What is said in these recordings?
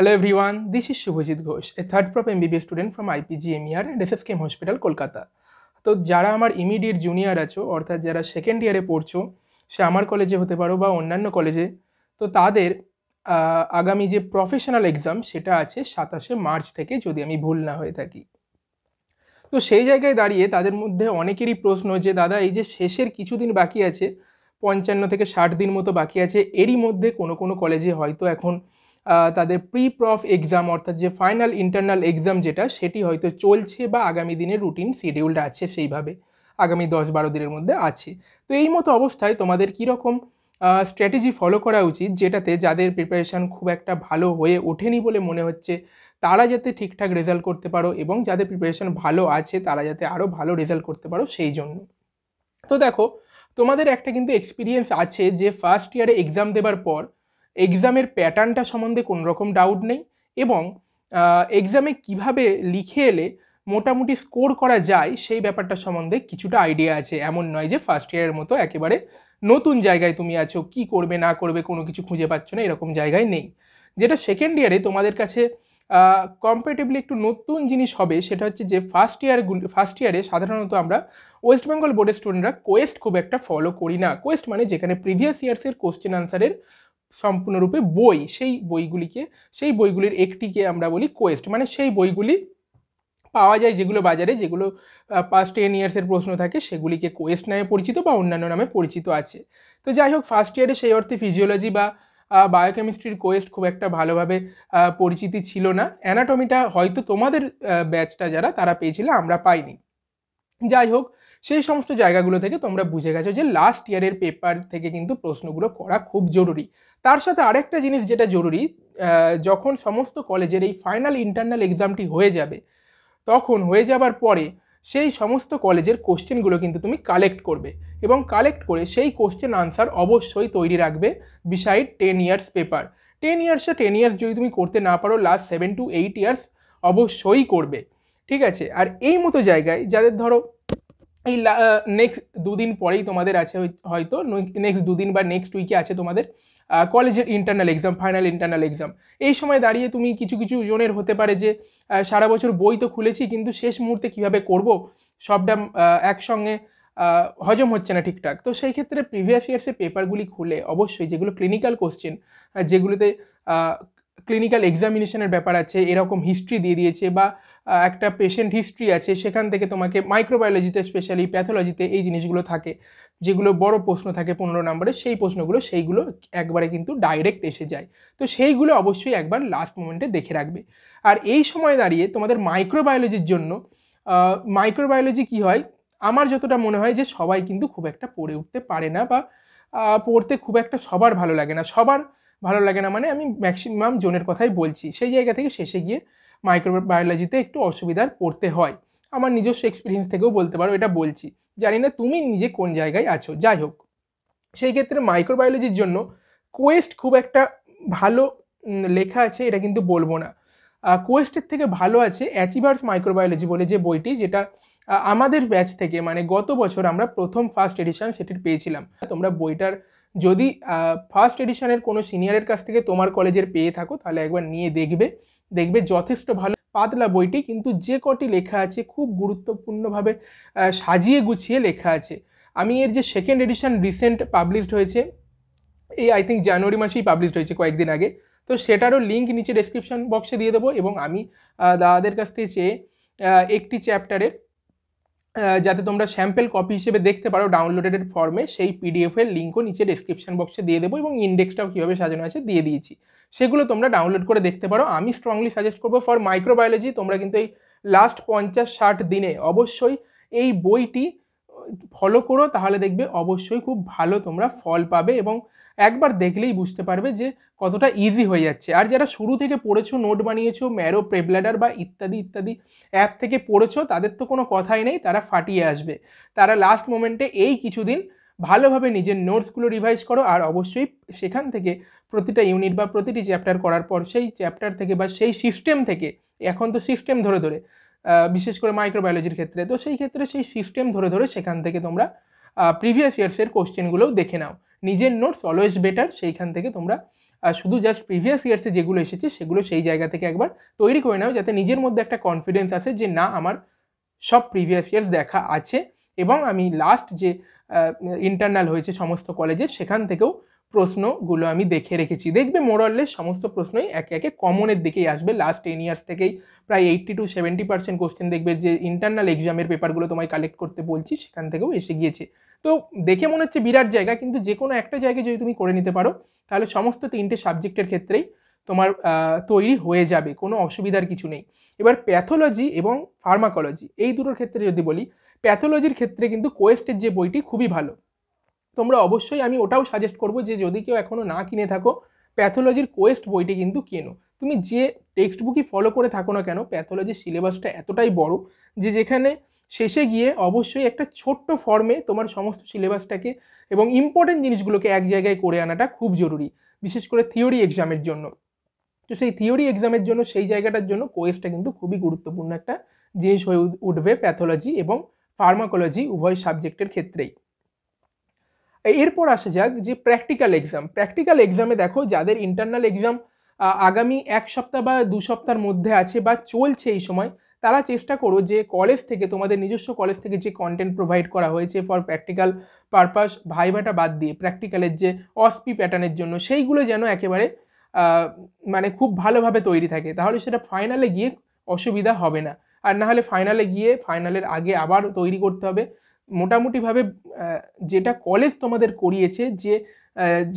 Hello everyone, this is Shubhajit Ghosh, a third prop MBBS student from IPGMER and SFKM Hospital, Kolkata তো যারা আমার immediate junior আছো অর্থাৎ যারা সেকেন্ড ইয়ারে পড়ছো সে আমার কলেজে হতে পারো বা অন্যান্য কলেজে তো তাদের আগামী যে প্রফেশনাল এক্সাম সেটা আছে সাতাশে মার্চ থেকে যদি আমি ভুল না হয়ে থাকি। তো সেই জায়গায় দাঁড়িয়ে তাদের মধ্যে অনেকেরই প্রশ্ন যে দাদা এই যে শেষের কিছুদিন বাকি আছে পঞ্চান্ন থেকে ষাট দিন মতো বাকি আছে এরই মধ্যে কোনো কোনো কলেজে হয়তো এখন তাদের প্রি প্রফ এক্সাম অর্থাৎ যে ফাইনাল ইন্টারনাল এক্সাম যেটা, সেটি হয়তো চলছে বা আগামী দিনের রুটিন শিডিউলড আছে সেইভাবে, আগামী দশ বারো দিনের মধ্যে আছে। তো এই মতো অবস্থায় তোমাদের কীরকম স্ট্র্যাটেজি ফলো করা উচিত, যেটাতে যাদের প্রিপারেশান খুব একটা ভালো হয়ে ওঠেনি বলে মনে হচ্ছে, তারা যাতে ঠিকঠাক রেজাল্ট করতে পারো এবং যাদের প্রিপারেশান ভালো আছে, তারা যাতে আরও ভালো রেজাল্ট করতে পারো সেই জন্য। তো দেখো, তোমাদের একটা কিন্তু এক্সপিরিয়েন্স আছে যে ফার্স্ট ইয়ারে এক্সাম দেবার পর এক্সামের প্যাটার্নটা সম্বন্ধে কোনো রকম ডাউট নেই এবং এক্সামে কীভাবে লিখে এলে মোটামুটি স্কোর করা যায় সেই ব্যাপারটা সম্বন্ধে কিছুটা আইডিয়া আছে। এমন নয় যে ফার্স্ট ইয়ারের মতো একেবারে নতুন জায়গায় তুমি আছো, কি করবে, না করবে, কোনো কিছু খুঁজে পাচ্ছ না, এরকম জায়গায় নেই। যেটা সেকেন্ড ইয়ারে তোমাদের কাছে কম্পারেটিভলি একটু নতুন জিনিস হবে সেটা হচ্ছে যে ফার্স্ট ইয়ারগুলি ফার্স্ট ইয়ারে সাধারণত আমরা ওয়েস্ট বেঙ্গল বোর্ডের স্টুডেন্টরা কোয়েস্ট খুব একটা ফলো করি না। কোয়েস্ট মানে যেখানে প্রিভিয়াস ইয়ার্সের কোশ্চেন আনসারের সম্পূর্ণরূপে বই, সেই বইগুলিকে, সেই বইগুলির একটিকে আমরা বলি কোয়েস্ট মানে সেই বইগুলি পাওয়া যায় যেগুলো বাজারে, যেগুলো পাস্ট টেন ইয়ার্সের প্রশ্ন থাকে, সেগুলিকে কোয়েস্ট নামে পরিচিত বা অন্যান্য নামে পরিচিত আছে। তো যাই হোক ফার্স্ট ইয়ারে সেই অর্থে ফিজিওলজি বা বায়োকেমিস্ট্রির কোয়েস্ট খুব একটা ভালোভাবে পরিচিতি ছিল না। অ্যানাটমিটা হয়তো তোমাদের ব্যাচটা যারা, তারা পেয়েছিলে, আমরা পাইনি। যাই হোক সেই সমস্ত জায়গাগুলো থেকে তোমরা বুঝে গেছো যে লাস্ট ইয়ারের পেপার থেকে কিন্তু প্রশ্নগুলো করা খুব জরুরি। তার সাথে আরেকটা জিনিস যেটা জরুরি যখন সমস্ত কলেজের এই ফাইনাল ইন্টারনাল এক্সামটি হয়ে যাবে, তখন হয়ে যাবার পরে সেই সমস্ত কলেজের কোশ্চেনগুলো কিন্তু তুমি কালেক্ট করবে এবং কালেক্ট করে সেই কোশ্চেন আনসার অবশ্যই তৈরি রাখবে beside ten years paper ten ইয়ার্সে ten years যদি তুমি করতে না পারো last seven to eight years অবশ্যই করবে। ঠিক আছে? আর এই মতো জায়গায় যাদের ধরো এই নেক্সট দুদিন পরেই তোমাদের আছে হয়তো নেক্সট দুদিন বা নেক্সট উইকে আছে তোমাদের কলেজের internal exam final internal exam এই সময় দাঁড়িয়ে তুমি কিছু কিছু জনের হতে পারে যে সারা বছর বই তো খুলেছি, কিন্তু শেষ মুহূর্তে কীভাবে করব? সবটা একসঙ্গে হজম হচ্ছে না ঠিকঠাক। তো সেই ক্ষেত্রে প্রিভিয়াস ইয়ার্সের পেপারগুলি খুলে, অবশ্যই যেগুলো ক্লিনিক্যাল কোশ্চেন যেগুলোতে ক্লিনিক্যাল এক্সামিনেশনের ব্যাপার আছে, এরকম হিস্ট্রি দিয়ে দিয়েছে বা একটা পেশেন্ট হিস্ট্রি আছে, সেখান থেকে তোমাকে মাইক্রোবায়োলজিতে স্পেশালি প্যাথোলজিতে এই জিনিসগুলো থাকে, যেগুলো বড় প্রশ্ন থাকে পনেরো নম্বরে, সেই প্রশ্নগুলো, সেইগুলো একবারে কিন্তু ডাইরেক্ট এসে যায়। তো সেইগুলো অবশ্যই একবার লাস্ট মোমেন্টে দেখে রাখবে। আর এই সময় দাঁড়িয়ে তোমাদের মাইক্রোবায়োলজির জন্য মাইক্রোবায়োলজি কি হয়? আমার যতটা মনে হয় যে সবাই কিন্তু খুব একটা পড়ে উঠতে পারে না বা পড়তে খুব একটা সবার ভালো লাগে না। সবার ভালো লাগে না মানে আমি ম্যাক্সিমাম জোনের কথাই বলছি। সেই জায়গা থেকে শেষে গিয়ে মাইক্রোবায়োলজিতে একটু অসুবিধার পড়তে হয়। আমার নিজস্ব এক্সপিরিয়েন্স থেকেও বলতে পারো, এটা বলছি। জানি না তুমি নিজে কোন জায়গায় আছো, যাই হোক। সেই ক্ষেত্রে মাইক্রোবায়োলজির জন্য কোয়েস্ট খুব একটা ভালো লেখা আছে, এটা কিন্তু বলব না। কোয়েস্টের থেকে ভালো আছে অ্যাচিভার্স মাইক্রোবায়োলজি বলে যে বইটি, যেটা আমাদের ব্যাচ থেকে মানে গত বছর আমরা প্রথম ফার্স্ট এডিশন সেটির পেয়েছিলাম। তোমরা বইটার যদি ফার্স্ট এডিশনের কোনো সিনিয়রের কাছ থেকে তোমার কলেজের পেয়ে থাকো, তাহলে একবার নিয়ে দেখবে। দেখবে যথেষ্ট ভালো, পাতলা বইটি, কিন্তু যে কটি লেখা আছে, খুব গুরুত্বপূর্ণভাবে সাজিয়ে গুছিয়ে লেখা আছে। আমি এর যে সেকেন্ড এডিশন রিসেন্ট পাবলিশড হয়েছে, এই আই থিঙ্ক জানুয়ারি মাসেই পাবলিশড হয়েছে কয়েকদিন আগে, তো সেটারও লিঙ্ক নিচে ডেসক্রিপশন বক্সে দিয়ে দেবো এবং আমি দাদাদের কাছ থেকে চেয়ে একটি চ্যাপ্টারের যাতে তোমরা স্যাম্পেল কপি হিসেবে দেখতে পারো ডাউনলোডেড ফর্মে সেই পিডিএফের লিঙ্কও নিচে ডেসক্রিপশন বক্সে দিয়ে দেবো এবং ইন্ডেক্সটাও কীভাবে সাজানো আছে দিয়ে দিয়েছি। সেগুলো তোমরা ডাউনলোড করে দেখতে পারো। আমি স্ট্রংলি সাজেস্ট করব ফর মাইক্রোবায়োলজি তোমরা কিন্তু এই লাস্ট পঞ্চাশ ষাট দিনে অবশ্যই এই বইটি ফলো করো, তাহলে দেখবে অবশ্যই খুব ভালো তোমরা ফল পাবে এবং একবার দেখলেই বুঝতে পারবে যে কতটা ইজি হয়ে যাচ্ছে। আর যারা শুরু থেকে পড়েছো নোট বানিয়েছো ম্যারো প্রেবলাডার বা ইত্যাদি ইত্যাদি অ্যাপ থেকে পড়েছো, তাদের তো কোনো কথাই নেই, তারা ফাটিয়ে আসবে। তারা লাস্ট মোমেন্টে এই কিছুদিন ভালোভাবে নিজের নোটসগুলো রিভাইজ করো আর অবশ্যই সেখান থেকে প্রতিটা ইউনিট বা প্রতিটি চ্যাপ্টার করার পর সেই চ্যাপ্টার থেকে বা সেই সিস্টেম থেকে, এখন তো সিস্টেম ধরে ধরে বিশেষ করে মাইক্রোবায়োলজির ক্ষেত্রে। তো সেই ক্ষেত্রে সেই সিস্টেম ধরে ধরে সেখান থেকে তোমরা প্রিভিয়াস ইয়ার্সের কোশ্চেনগুলোও দেখে নাও। নিজের নোটস অলওয়েজ বেটার সেইখান থেকে তোমরা শুধু জাস্ট প্রিভিয়াস ইয়ার্সে যেগুলো এসেছে সেগুলো সেই জায়গা থেকে একবার তৈরি করে নাও যাতে নিজের মধ্যে একটা কনফিডেন্স আসে যে না, আমার সব প্রিভিয়াস ইয়ার্স দেখা আছে। এবং আমি লাস্ট যে ইন্টারনাল হয়েছে সমস্ত কলেজের সেখান থেকেও প্রশ্নগুলো আমি দেখে রেখেছি। দেখবে মোরললেস সমস্ত প্রশ্নই একে একে কমনের দিকেই আসবে। লাস্ট টেন ইয়ার্স থেকেই প্রায় eighty to seventy percent question দেখবে যে ইন্টারনাল এক্সামের পেপারগুলো তোমায় কালেক্ট করতে বলছি, সেখান থেকেও এসে গিয়েছে। তো দেখে মনে হচ্ছে বিরাট জায়গা, কিন্তু যে কোনো একটা জায়গায় যদি তুমি করে নিতে পারো, তাহলে সমস্ত তিনটে সাবজেক্টের ক্ষেত্রেই তোমার তৈরি হয়ে যাবে, কোনো অসুবিধার কিছু নেই। এবার প্যাথোলজি এবং ফার্মাকোলজি এই দুটোর ক্ষেত্রে যদি বলি প্যাথোলজির ক্ষেত্রে কিন্তু কোয়েস্টের যে বইটি খুবই ভালো। তোমরা অবশ্যই আমি ওটাও সাজেস্ট করব যে যদি কেউ এখনও না কিনে থাকো প্যাথোলজির কোয়েস্ট বইটি কিন্তু কেনো। তুমি যে টেক্সট বুকই ফলো করে থাকো না কেন প্যাথোলজির সিলেবাসটা এতটাই বড় যে যেখানে শেষে গিয়ে অবশ্যই একটা ছোট্ট ফর্মে তোমার সমস্ত সিলেবাসটাকে এবং ইম্পর্টেন্ট জিনিসগুলোকে এক জায়গায় করে আনাটা খুব জরুরি, বিশেষ করে থিওরি এক্সামের জন্য। তো সেই থিওরি এক্সামের জন্য, সেই জায়গাটার জন্য কোয়েসটা কিন্তু খুবই গুরুত্বপূর্ণ একটা জিনিস হয়ে উঠ- উঠবে প্যাথোলজি এবং ফার্মাকোলজি উভয় সাবজেক্টের ক্ষেত্রেই। এরপর আসা যাক যে প্র্যাকটিক্যাল এক্সাম প্র্যাকটিক্যাল এক্সামে দেখো, যাদের ইন্টারনাল এক্সাম আগামী এক সপ্তাহ বা দু সপ্তাহের মধ্যে আছে বা চলছে এই সময়, তারা চেষ্টা করো যে কলেজ থেকে, তোমাদের নিজস্ব কলেজ থেকে যে কন্টেন্ট প্রোভাইড করা হয়েছে ফর প্র্যাকটিক্যাল পারপাস ভাইভাটা বাদ দিয়ে প্র্যাকটিক্যালের যে অসপি প্যাটার্নের জন্য, সেইগুলো যেন একেবারে মানে খুব ভালোভাবে তৈরি থাকে। তাহলে সেটা ফাইনালে গিয়ে অসুবিধা হবে না। আর না হলে ফাইনালে গিয়ে ফাইনালের আগে আবার তৈরি করতে হবে। মোটামুটিভাবে যেটা কলেজ তোমাদের করিয়েছে যে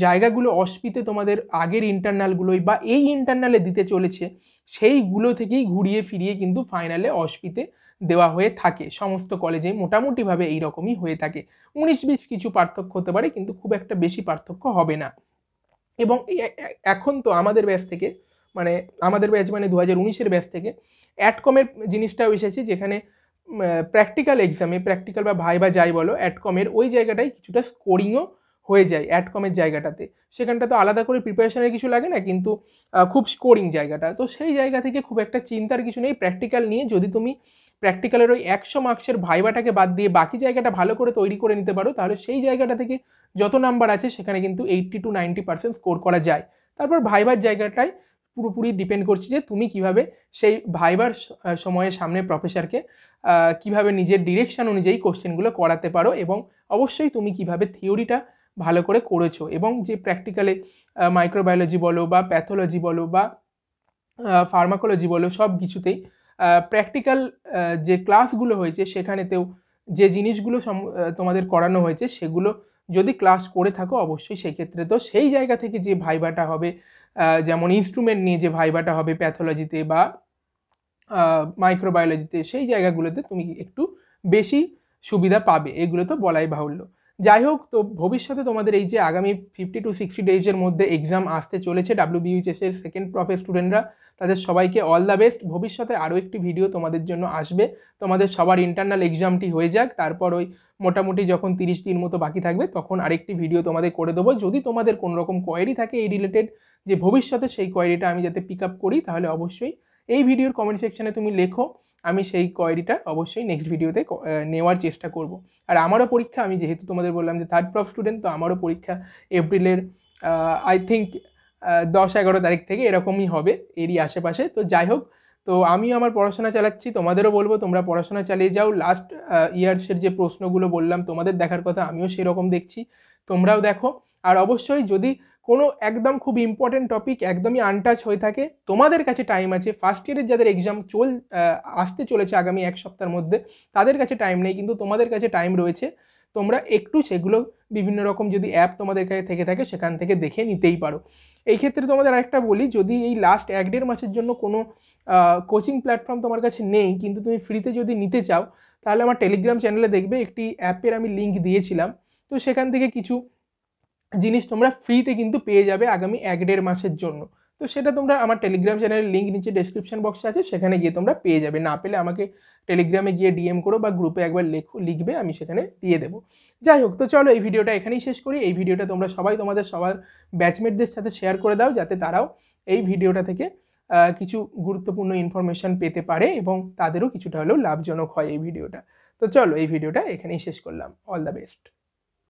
জায়গাগুলো অস্পিতে তোমাদের আগের ইন্টারনালগুলোই বা এই ইন্টারনালে দিতে চলেছে, সেইগুলো থেকেই ঘুরিয়ে ফিরিয়ে কিন্তু ফাইনালে অস্পিতে দেওয়া হয়ে থাকে। সমস্ত কলেজে মোটামুটিভাবে এইরকমই হয়ে থাকে। উনিশ বিশ কিছু পার্থক্য হতে পারে, কিন্তু খুব একটা বেশি পার্থক্য হবে না। এবং এখন তো আমাদের ব্যাচ থেকে মানে আমাদের ব্যাচ মানে দু হাজার উনিশের ব্যাচ থেকে অ্যাটকমের জিনিসটাও এসেছে যেখানে প্র্যাকটিক্যাল এক্সামে প্র্যাকটিক্যাল বা ভাই বা যাই বলো অ্যাটকমের ওই জায়গাটায় কিছুটা স্কোরিংও হয়ে যায় অ্যাটকমের জায়গাটাতে। সেখানটা তো আলাদা করে প্রিপারেশনের কিছু লাগে না, কিন্তু খুব স্কোরিং জায়গাটা। তো সেই জায়গা থেকে খুব একটা চিন্তার কিছু নেই প্র্যাকটিক্যাল নিয়ে যদি তুমি প্র্যাকটিক্যালের ওই একশো মার্কসের ভাইবাটাকে বাদ দিয়ে বাকি জায়গাটা ভালো করে তৈরি করে নিতে পারো, তাহলে সেই জায়গাটা থেকে যত নাম্বার আছে, সেখানে কিন্তু eighty to ninety percent score করা যায়। তারপর ভাইবার জায়গাটায় পুরোপুরি ডিপেন্ড করছে যে তুমি কীভাবে সেই ভাইবার সময়ের সামনে প্রফেসরকে কীভাবে নিজের ডিরেকশন অনুযায়ী কোশ্চেনগুলো করাতে পারো এবং অবশ্যই তুমি কীভাবে থিওরিটা ভালো করে করেছ এবং যে প্র্যাকটিক্যালে মাইক্রোবায়োলজি বলো বা প্যাথোলজি বলো বা ফার্মাকোলজি বলো সব কিছুতেই প্র্যাকটিক্যাল যে ক্লাসগুলো হয়েছে সেখানেতেও যে জিনিসগুলো তোমাদের করানো হয়েছে সেগুলো যদি ক্লাস করে থাকো, অবশ্যই সেক্ষেত্রে তো সেই জায়গা থেকে যে ভাইবাটা হবে যেমন ইনস্ট্রুমেন্ট নিয়ে যে ভাইবাটা হবে প্যাথোলজিতে বা মাইক্রোবায়োলজিতে সেই জায়গাগুলোতে তুমি একটু বেশি সুবিধা পাবে। এগুলো তো বলাই বাহুল্য। যাই হোক তো ভবিষ্যতে তোমাদের এই যে আগামী ফিফটি টু সিক্সটি ডেজের মধ্যে এক্সাম আসতে চলেছে ডাব্লিউবিইউএস এর সেকেন্ড প্রফের স্টুডেন্টরা তাদের সবাইকে অল দ্য বেস্ট ভবিষ্যতে আরও একটি ভিডিও তোমাদের জন্য আসবে। তোমাদের সবার ইন্টারনাল এক্সামটি হয়ে যাক, তারপর ওই মোটামুটি যখন তিরিশ দিন মতো বাকি থাকবে, তখন আরেকটি ভিডিও তোমাদের করে দেবো। যদি তোমাদের কোনো রকম কোয়ারি থাকে এই রিলেটেড যে ভবিষ্যতে সেই কোয়ারিটা আমি যাতে পিক আপ করি, তাহলে অবশ্যই এই ভিডিওর কমেন্ট সেকশানে তুমি লেখো। আমি সেই কোয়ারিটা অবশ্যই নেক্সট ভিডিওতে নেওয়ার চেষ্টা করব। আর আমারও পরীক্ষা, আমি যেহেতু তোমাদের বললাম যে থার্ড প্রফ স্টুডেন্ট তো আমারও পরীক্ষা এপ্রিলের আই থিঙ্ক দশ এগারো তারিখ থেকে এরকমই হবে এরই আশেপাশে। তো যাই হোক, তো আমিও আমার পড়াশোনা চালাচ্ছি, তোমাদেরও বলব তোমরা পড়াশোনা চালিয়ে যাও। লাস্ট ইয়ার্সের যে প্রশ্নগুলো বললাম, তোমাদের দেখার কথা আমিও সেরকম দেখছি। তোমরাও দেখো। আর অবশ্যই যদি কোনো একদম খুব ইম্পর্টেন্ট টপিক একদমই আনটাচ হয়ে থাকে। তোমাদের কাছে টাইম আছে ফার্স্ট ইয়ারের যাদের এক্সাম চল আসতে চলেছে আগামী এক সপ্তাহের মধ্যে, তাদের কাছে টাইম নেই, কিন্তু তোমাদের কাছে টাইম রয়েছে। তোমরা একটু সেগুলো বিভিন্ন রকম যদি অ্যাপ তোমাদের কাছে থেকে থাকে, সেখান থেকে দেখে নিতেই পারো। এই ক্ষেত্রে তোমাদের আরেকটা বলি, যদি এই লাস্ট এক দেড় মাসের জন্য কোনো কোচিং প্ল্যাটফর্ম তোমার কাছে নেই, কিন্তু তুমি ফ্রিতে যদি নিতে চাও, তাহলে আমার টেলিগ্রাম চ্যানেলে দেখবে, একটি অ্যাপের আমি লিঙ্ক দিয়েছিলাম। তো সেখান থেকে কিছু জিনিস তোমরা ফ্রিতে কিন্তু পেয়ে যাবে আগামী এক দেড় মাসের জন্য। তো সেটা তোমরা আমার টেলিগ্রাম চ্যানেলের লিঙ্ক নিচে ডেসক্রিপশন বক্সে আছে, সেখানে গিয়ে তোমরা পেয়ে যাবে। না পেলে আমাকে টেলিগ্রামে গিয়ে ডিএম করো বা গ্রুপে একবার লেখো, লিখবে, আমি সেখানে দিয়ে দেবো। যাই হোক, তো চলো এই ভিডিওটা এখানেই শেষ করি। এই ভিডিওটা তোমরা সবাই তোমাদের সবার ব্যাচমেটদের সাথে শেয়ার করে দাও, যাতে তারাও এই ভিডিওটা থেকে কিছু গুরুত্বপূর্ণ ইনফরমেশন পেতে পারে এবং তাদেরও কিছুটা হলেও লাভজনক হয় এই ভিডিওটা। তো চলো এই ভিডিওটা এখানেই শেষ করলাম। All the best